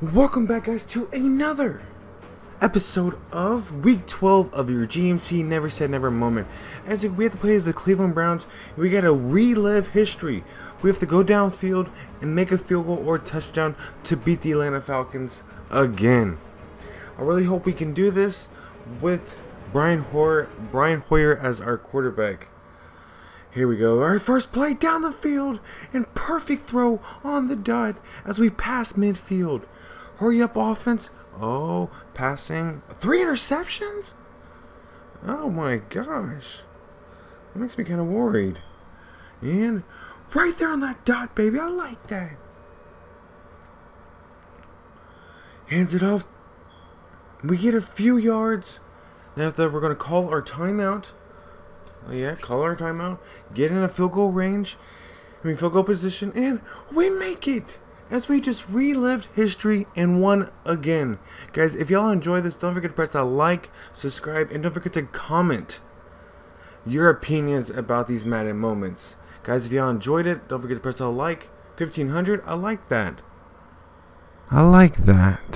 Welcome back, guys, to another episode of Week 12 of your GMC Never Say Never moment. As we have to play as the Cleveland Browns, we gotta relive history. We have to go downfield and make a field goal or touchdown to beat the Atlanta Falcons again. I really hope we can do this with Brian Hoyer, Brian Hoyer as our quarterback. Here we go. Our first play down the field and perfect throw on the dot as we pass midfield. Hurry up offense. Oh, passing. Three interceptions? Oh my gosh. That makes me kind of worried. And right there on that dot, baby. I like that. Hands it off. We get a few yards. Now that we're going to call our timeout. Oh, yeah, call our timeout. Get in a field goal range. I mean, field goal position. And we make it as we just relived history and won again. Guys, if y'all enjoy this, don't forget to press that like, subscribe, and don't forget to comment your opinions about these Madden moments. Guys, if y'all enjoyed it, don't forget to press that like. 1500, I like that. I like that.